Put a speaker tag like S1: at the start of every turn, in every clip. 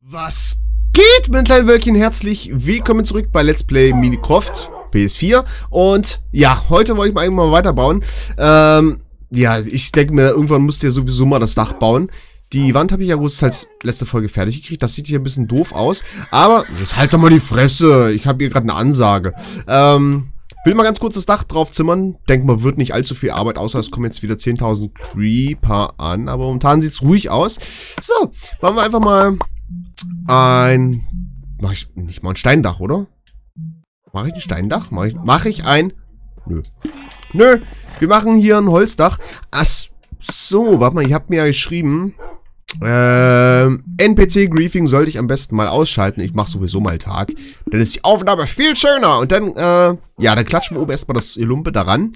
S1: Was geht, mein kleinen Wölkchen? Herzlich willkommen zurück bei Let's Play Minecraft PS4. Und ja, heute wollte ich mal irgendwann mal weiterbauen. Ähm, ja, ich denke mir, irgendwann musst ihr sowieso mal das Dach bauen. Die Wand habe ich ja großteils letzte Folge fertig gekriegt. Das sieht hier ein bisschen doof aus. Aber, jetzt halt doch mal die Fresse. Ich habe hier gerade eine Ansage. Ähm, will mal ganz kurz das Dach drauf zimmern. Denk mal, wird nicht allzu viel Arbeit, außer es kommen jetzt wieder 10.000 Creeper an. Aber momentan sieht's ruhig aus. So, machen wir einfach mal ein... Mach ich nicht mal ein Steindach, oder? Mache ich ein Steindach? Mache ich, mach ich ein... Nö. Nö, wir machen hier ein Holzdach. Ach so, warte mal, ich habe mir ja geschrieben... Ähm, NPC-Griefing sollte ich am besten mal ausschalten. Ich mache sowieso mal Tag. Dann ist die Aufnahme viel schöner. Und dann, äh, ja, dann klatschen wir oben erstmal das Lumpe daran.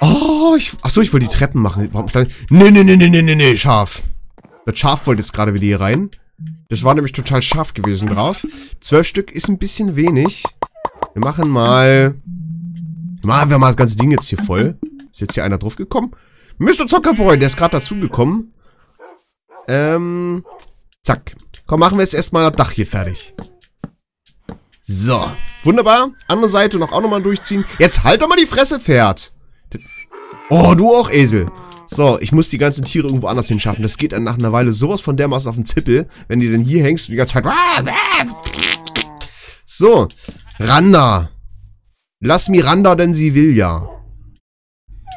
S1: Oh, ich, achso, ich wollte die Treppen machen. Warum stand ich? Nee, nee, nee, nee, nee, nee, nee, Schaf. Das Schaf wollte jetzt gerade wieder hier rein. Das war nämlich total scharf gewesen drauf. Zwölf Stück ist ein bisschen wenig. Wir machen mal... Machen wir mal das ganze Ding jetzt hier voll. Ist jetzt hier einer drauf gekommen? Mr. Zuckerboy, der ist gerade dazugekommen. Ähm, zack. Komm, machen wir jetzt erstmal das Dach hier fertig. So, wunderbar. Andere Seite noch auch nochmal durchziehen. Jetzt halt doch mal die Fresse, Pferd. Oh, du auch, Esel. So, ich muss die ganzen Tiere irgendwo anders hinschaffen. Das geht dann nach einer Weile sowas von dermaßen auf den Zippel, wenn die dann hier hängst und die ganze Zeit... So, Randa. Lass Miranda, denn sie will ja.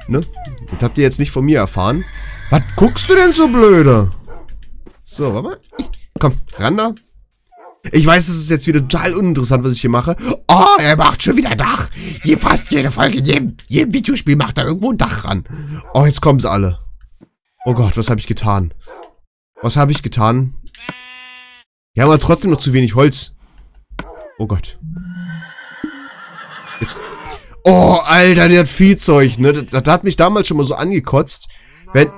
S1: Ne? Das habt ihr jetzt nicht von mir erfahren. Was guckst du denn so blöde? So, warte mal. Komm, Randa. Ich weiß, es ist jetzt wieder total uninteressant, was ich hier mache. Oh, er macht schon wieder Dach. Hier fast jede Folge, in jedem, jedem Videospiel macht er irgendwo ein Dach ran. Oh, jetzt kommen sie alle. Oh Gott, was habe ich getan? Was habe ich getan? Wir haben aber trotzdem noch zu wenig Holz. Oh Gott. Jetzt. Oh, Alter, der hat Viehzeug, ne? Das, das hat mich damals schon mal so angekotzt. Wenn,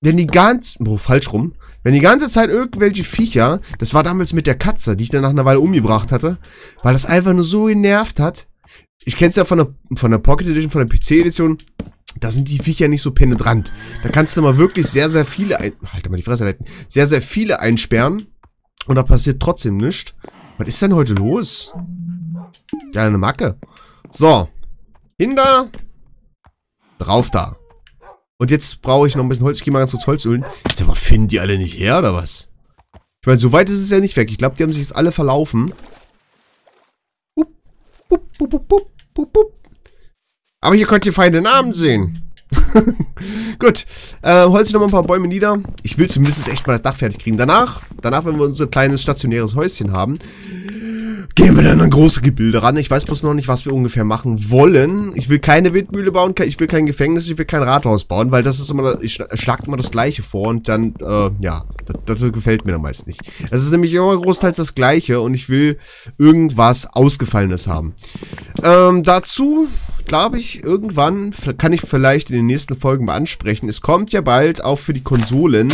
S1: wenn die ganz... Oh, falsch rum. Wenn die ganze Zeit irgendwelche Viecher, das war damals mit der Katze, die ich dann nach einer Weile umgebracht hatte, weil das einfach nur so genervt hat. Ich kenn's ja von der, von der Pocket Edition, von der PC Edition, da sind die Viecher nicht so penetrant. Da kannst du mal wirklich sehr, sehr viele ein, halt mal die Fresse sehr, sehr viele einsperren und da passiert trotzdem nichts. Was ist denn heute los? Ja, eine Macke. So. Hinter. Drauf da. Und jetzt brauche ich noch ein bisschen Holz. Ich gehe mal ganz kurz Holz ölen. Sag mal, finden die alle nicht her, oder was? Ich meine, so weit ist es ja nicht weg. Ich glaube, die haben sich jetzt alle verlaufen. Aber hier könnt ihr feine Namen sehen. Gut. Äh, holz ich noch mal ein paar Bäume nieder. Ich will zumindest echt mal das Dach fertig kriegen. Danach, danach, wenn wir unser kleines stationäres Häuschen haben, Gehen wir dann an große Gebilde ran. Ich weiß bloß noch nicht, was wir ungefähr machen wollen. Ich will keine Windmühle bauen, ich will kein Gefängnis, ich will kein Rathaus bauen, weil das ist immer, ich schlag immer das Gleiche vor und dann, äh, ja, das, das gefällt mir dann meist nicht. Es ist nämlich immer großteils das Gleiche und ich will irgendwas Ausgefallenes haben. Ähm, dazu glaube ich, irgendwann kann ich vielleicht in den nächsten Folgen mal ansprechen. Es kommt ja bald auch für die Konsolen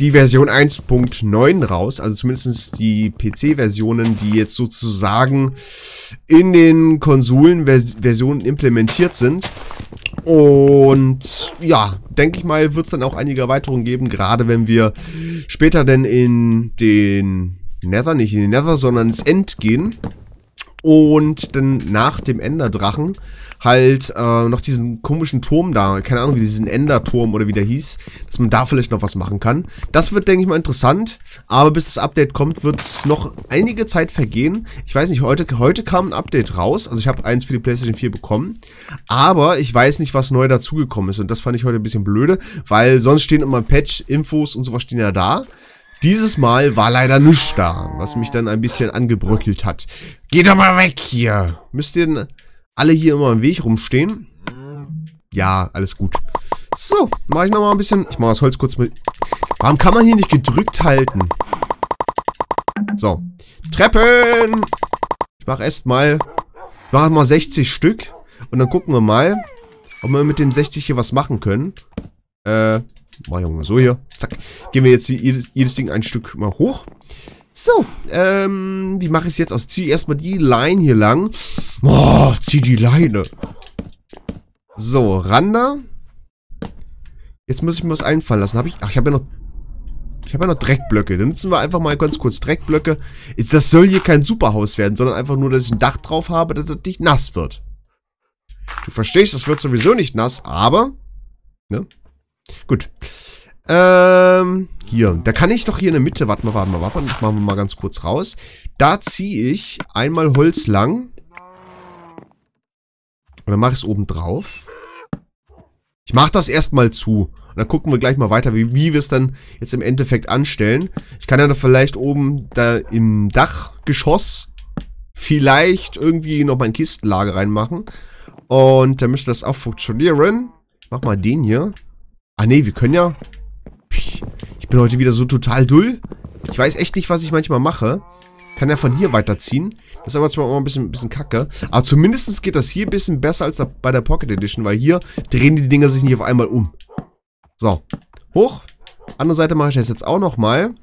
S1: die Version 1.9 raus, also zumindest die PC-Versionen, die jetzt sozusagen in den Konsolenversionen implementiert sind. Und ja, denke ich mal, wird es dann auch einige Erweiterungen geben, gerade wenn wir später denn in den Nether, nicht in den Nether, sondern ins End gehen. Und dann nach dem Enderdrachen halt äh, noch diesen komischen Turm da, keine Ahnung, wie diesen Enderturm oder wie der hieß, dass man da vielleicht noch was machen kann. Das wird, denke ich mal, interessant, aber bis das Update kommt, wird noch einige Zeit vergehen. Ich weiß nicht, heute, heute kam ein Update raus, also ich habe eins für die PlayStation 4 bekommen, aber ich weiß nicht, was neu dazugekommen ist und das fand ich heute ein bisschen blöde, weil sonst stehen immer Patch-Infos und sowas stehen ja da. Dieses Mal war leider nichts da, was mich dann ein bisschen angebröckelt hat. Geht doch mal weg hier. Müsst ihr denn alle hier immer im Weg rumstehen. Ja, alles gut. So, mache ich nochmal ein bisschen... Ich mache das Holz kurz mit... Warum kann man hier nicht gedrückt halten? So. Treppen! Ich mache erstmal... Ich mache mal 60 Stück. Und dann gucken wir mal, ob wir mit dem 60 hier was machen können. Äh, mach ich mal so hier. Zack. Gehen wir jetzt jedes, jedes Ding ein Stück mal hoch. So, ähm, wie mache ich es jetzt aus? Zieh erstmal die Line hier lang. Oh, zieh die Leine. So, Randa. Jetzt muss ich mir was einfallen lassen. Hab ich, ach, ich habe ja noch Ich habe ja noch Dreckblöcke. Dann nutzen wir einfach mal ganz kurz Dreckblöcke. Das soll hier kein Superhaus werden, sondern einfach nur, dass ich ein Dach drauf habe, dass es nicht nass wird. Du verstehst, das wird sowieso nicht nass, aber... Ne? Gut. Ähm, hier. Da kann ich doch hier in der Mitte... Warte mal, warte mal, warte mal. Das machen wir mal ganz kurz raus. Da ziehe ich einmal Holz lang. Und dann mache ich es oben drauf. Ich mache das erstmal zu. Und dann gucken wir gleich mal weiter, wie, wie wir es dann jetzt im Endeffekt anstellen. Ich kann ja da vielleicht oben da im Dachgeschoss vielleicht irgendwie noch mein Kistenlager reinmachen. Und dann müsste das auch funktionieren. Mach mal den hier. Ah nee, wir können ja... Ich bin heute wieder so total dull. Ich weiß echt nicht, was ich manchmal mache. Kann ja von hier weiterziehen. Das ist aber zwar immer ein bisschen, ein bisschen kacke. Aber zumindest geht das hier ein bisschen besser als bei der Pocket Edition, weil hier drehen die Dinger sich nicht auf einmal um. So. Hoch. Andere Seite mache ich das jetzt auch nochmal.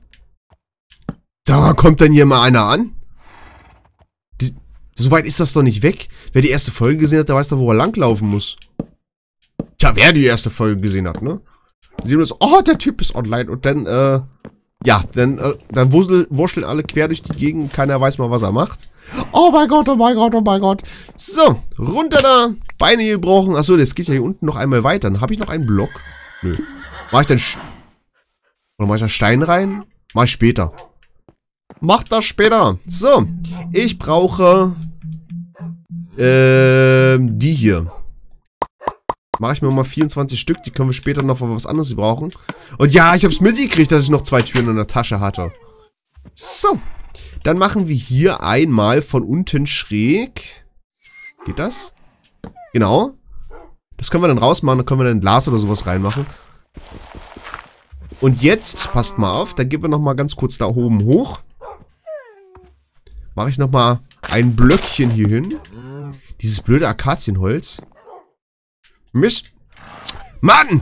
S1: Da kommt dann hier mal einer an. So weit ist das doch nicht weg. Wer die erste Folge gesehen hat, der weiß doch, wo er langlaufen muss. Tja, wer die erste Folge gesehen hat, ne? Sehen wir so, oh, der Typ ist online. Und dann, äh, ja, dann, äh, dann wurschteln alle quer durch die Gegend. Keiner weiß mal, was er macht. Oh mein Gott, oh mein Gott, oh mein Gott. So, runter da. Beine gebrochen. Achso, das geht ja hier unten noch einmal weiter. Dann habe ich noch einen Block. Nö. Mach ich denn... Sch Oder mach ich da Stein rein? Mach ich später. Mach das später. So. Ich brauche... Ähm, die hier. Mache ich mir mal 24 Stück. Die können wir später noch für was anderes brauchen. Und ja, ich habe es mitgekriegt, dass ich noch zwei Türen in der Tasche hatte. So. Dann machen wir hier einmal von unten schräg. Geht das? Genau. Das können wir dann rausmachen, dann können wir dann Glas oder sowas reinmachen. Und jetzt, passt mal auf, dann gehen wir nochmal ganz kurz da oben hoch. Mache ich nochmal ein Blöckchen hier hin. Dieses blöde Akazienholz. Mist. Mann!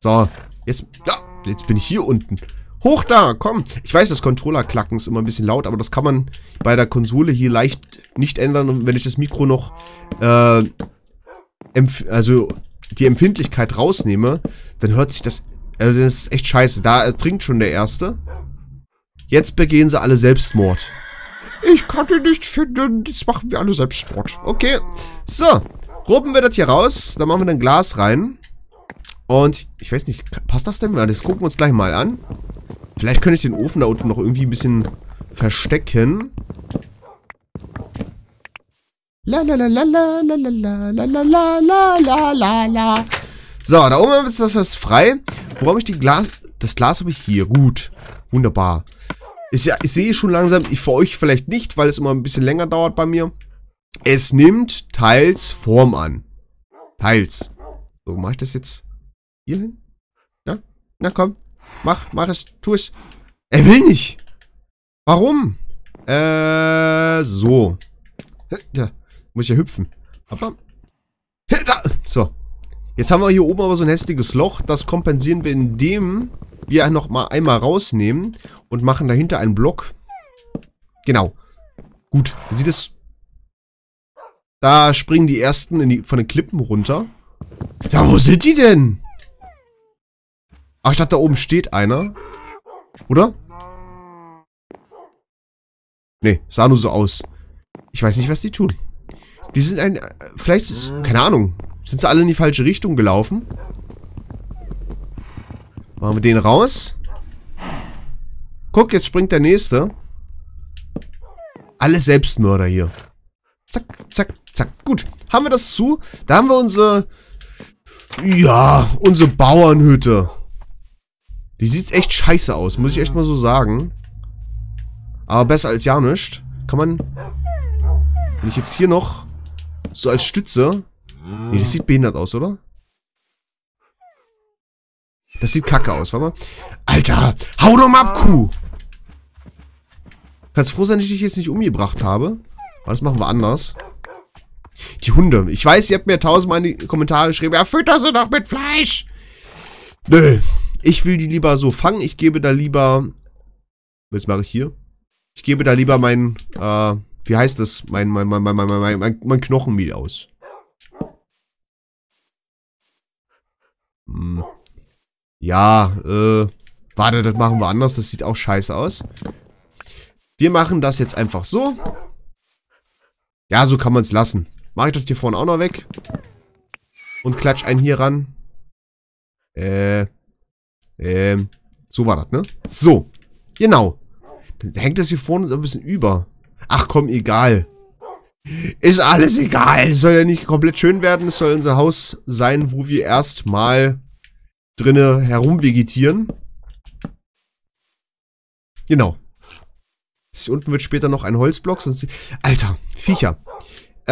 S1: So, jetzt, ja, jetzt bin ich hier unten. Hoch da, komm. Ich weiß, das Controller-Klacken ist immer ein bisschen laut, aber das kann man bei der Konsole hier leicht nicht ändern. Und wenn ich das Mikro noch äh, also die Empfindlichkeit rausnehme, dann hört sich das, also das ist echt scheiße. Da trinkt schon der Erste. Jetzt begehen sie alle Selbstmord. Ich kann ihn nicht finden, jetzt machen wir alle Selbstmord. Okay, so, ruppen wir das hier raus, dann machen wir ein Glas rein. Und, ich weiß nicht, passt das denn? Das gucken wir uns gleich mal an. Vielleicht könnte ich den Ofen da unten noch irgendwie ein bisschen verstecken. So, da oben ist das, das frei. Wo habe ich die Glas... Das Glas habe ich hier. Gut. Wunderbar. Ich, ich sehe schon langsam, ich für euch vielleicht nicht, weil es immer ein bisschen länger dauert bei mir. Es nimmt teils Form an. Teils. So, mache ich das jetzt hier hin? Na? Na komm. Mach, mach es, tu es. Er will nicht. Warum? Äh, so. Ja. Muss ich ja hüpfen. So. Jetzt haben wir hier oben aber so ein hässliches Loch. Das kompensieren wir, indem wir noch mal einmal rausnehmen und machen dahinter einen Block. Genau. Gut. Dann sieht es... Da springen die ersten die, von den Klippen runter. Ja, wo sind die denn? Ach, ich dachte, da oben steht einer. Oder? Nee, sah nur so aus. Ich weiß nicht, was die tun. Die sind ein... Vielleicht ist... Keine Ahnung. Sind sie alle in die falsche Richtung gelaufen? Machen wir den raus. Guck, jetzt springt der nächste. Alle Selbstmörder hier. Zack, zack, zack. Gut. Haben wir das zu? Da haben wir unsere... Ja, unsere Bauernhütte. Die sieht echt scheiße aus, muss ich echt mal so sagen. Aber besser als ja nicht. Kann man... Wenn ich jetzt hier noch so als Stütze. Nee, das sieht behindert aus, oder? Das sieht kacke aus, warte mal. Alter, hau doch mal ab, Kuh! Kannst froh sein, dass ich dich jetzt nicht umgebracht habe. Aber das machen wir anders. Die Hunde. Ich weiß, ihr habt mir tausendmal in die Kommentare geschrieben, ja, fütter sie doch mit Fleisch. Nö. Ich will die lieber so fangen. Ich gebe da lieber... Was mache ich hier? Ich gebe da lieber mein, äh, wie heißt das? Mein, mein, mein, mein, mein, mein, mein, Knochenmehl aus. Hm. Ja, äh, Warte, das machen wir anders. Das sieht auch scheiße aus. Wir machen das jetzt einfach so. Ja, so kann man es lassen. Mache ich das hier vorne auch noch weg. Und klatsch einen hier ran. Äh. Ähm. So war das, ne? So. Genau. Dann hängt das hier vorne so ein bisschen über. Ach komm, egal. Ist alles egal. Es soll ja nicht komplett schön werden. Es soll unser Haus sein, wo wir erstmal drinne herumvegetieren. Genau. Hier unten wird später noch ein Holzblock. Sonst Alter, Viecher.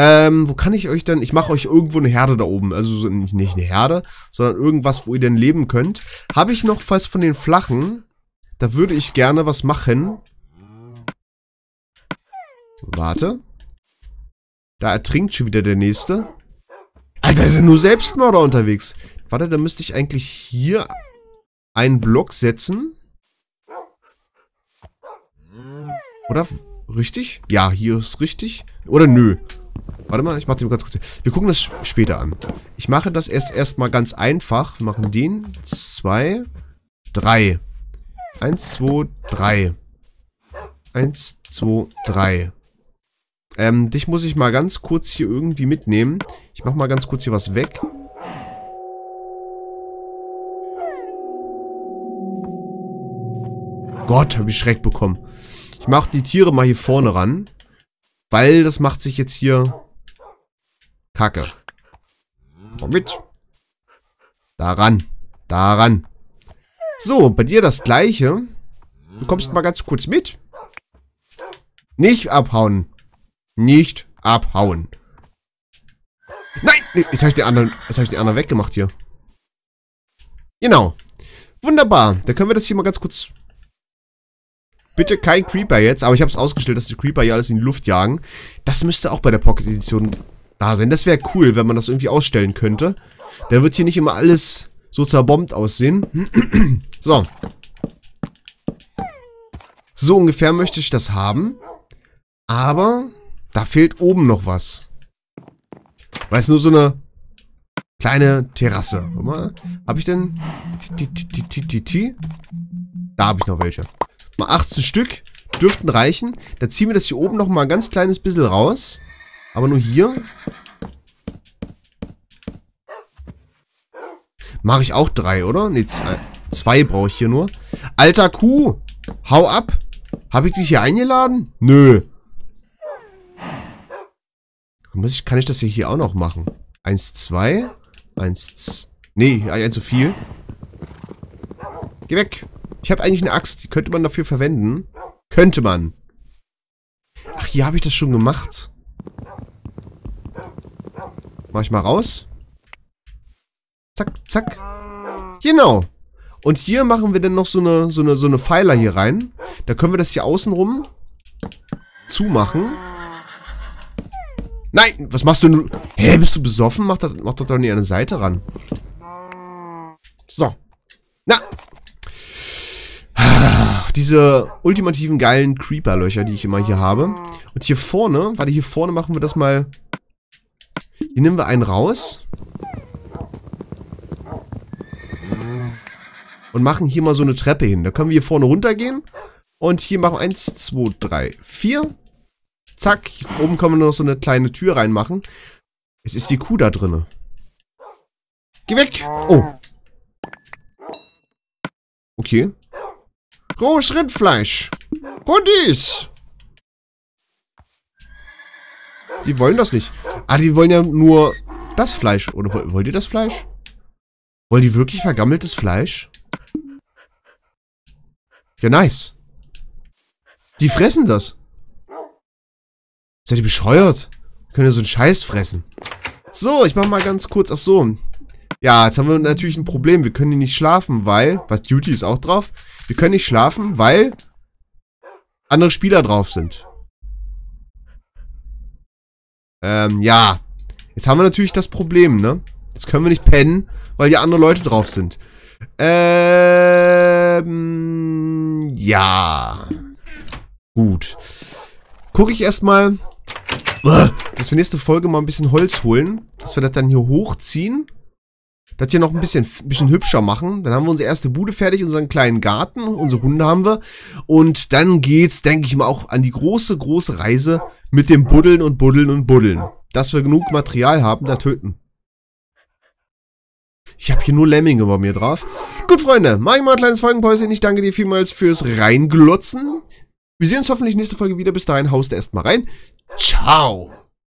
S1: Ähm, wo kann ich euch denn... Ich mache euch irgendwo eine Herde da oben. Also nicht eine Herde, sondern irgendwas, wo ihr denn leben könnt. Habe ich noch was von den flachen? Da würde ich gerne was machen. Warte. Da ertrinkt schon wieder der nächste. Alter, sind nur Selbstmörder unterwegs. Warte, da müsste ich eigentlich hier einen Block setzen. Oder? Richtig? Ja, hier ist richtig. Oder nö. Warte mal, ich mach den ganz kurz. Wir gucken das später an. Ich mache das erst erstmal ganz einfach. Wir machen den. Zwei. Drei. Eins, zwei, drei. Eins, zwei, drei. Ähm, dich muss ich mal ganz kurz hier irgendwie mitnehmen. Ich mach mal ganz kurz hier was weg. Gott, hab ich Schreck bekommen. Ich mach die Tiere mal hier vorne ran. Weil das macht sich jetzt hier Kacke. Komm mit. Daran. Daran. So, bei dir das gleiche. Du kommst mal ganz kurz mit. Nicht abhauen. Nicht abhauen. Nein! Jetzt habe ich den anderen, habe ich den anderen weggemacht hier. Genau. Wunderbar. Dann können wir das hier mal ganz kurz... Bitte kein Creeper jetzt, aber ich habe es ausgestellt, dass die Creeper hier alles in die Luft jagen. Das müsste auch bei der Pocket Edition da sein. Das wäre cool, wenn man das irgendwie ausstellen könnte. Da wird hier nicht immer alles so zerbombt aussehen. so. So ungefähr möchte ich das haben. Aber da fehlt oben noch was. Weil es nur so eine kleine Terrasse. Warte mal. Habe ich denn... Da habe ich noch welche. Mal 18 Stück. Dürften reichen. Dann ziehen wir das hier oben noch mal ein ganz kleines bisschen raus. Aber nur hier. Mache ich auch drei, oder? Ne, zwei, zwei brauche ich hier nur. Alter Kuh! Hau ab! Habe ich dich hier eingeladen? Nö. Muss ich, kann ich das hier auch noch machen? Eins, zwei. Eins. Nee, ein zu viel. Geh weg. Ich habe eigentlich eine Axt. Die könnte man dafür verwenden. Könnte man. Ach, hier habe ich das schon gemacht. Mach ich mal raus. Zack, zack. Genau. Und hier machen wir dann noch so eine, so eine, so eine Pfeiler hier rein. Da können wir das hier außenrum zumachen. Nein, was machst du denn? Hä, bist du besoffen? Mach das, mach das doch nicht an der Seite ran. So. Na. Diese ultimativen geilen Creeper-Löcher, die ich immer hier habe. Und hier vorne, warte, hier vorne machen wir das mal... Hier nehmen wir einen raus. Und machen hier mal so eine Treppe hin. Da können wir hier vorne runtergehen. Und hier machen wir 1, 2, 3, 4. Zack, hier oben können wir noch so eine kleine Tür reinmachen. Es ist die Kuh da drinne. Geh weg! Oh. Okay. Rohes Rindfleisch. Hundis! Die wollen das nicht. Ah, die wollen ja nur das Fleisch. Oder wollt ihr das Fleisch? Wollen die wirklich vergammeltes Fleisch? Ja, nice. Die fressen das. Seid ihr bescheuert? Können ja so einen Scheiß fressen. So, ich mach mal ganz kurz. Ach so. Ja, jetzt haben wir natürlich ein Problem. Wir können nicht schlafen, weil... Was, Duty ist auch drauf? Wir können nicht schlafen, weil... andere Spieler drauf sind. Ähm, ja. Jetzt haben wir natürlich das Problem, ne? Jetzt können wir nicht pennen, weil hier andere Leute drauf sind. Ähm... Ja. Gut. Gucke ich erstmal dass wir nächste Folge mal ein bisschen Holz holen. Dass wir das dann hier hochziehen. Das hier noch ein bisschen, bisschen hübscher machen. Dann haben wir unsere erste Bude fertig, unseren kleinen Garten, unsere Hunde haben wir. Und dann geht's, denke ich mal, auch an die große, große Reise mit dem Buddeln und Buddeln und Buddeln. Dass wir genug Material haben, da töten. Ich habe hier nur Lemminge bei mir drauf. Gut, Freunde, mach ich mal ein kleines Folgenpäuschen. Ich danke dir vielmals fürs Reinglotzen. Wir sehen uns hoffentlich nächste Folge wieder. Bis dahin, haust erstmal rein. Ciao.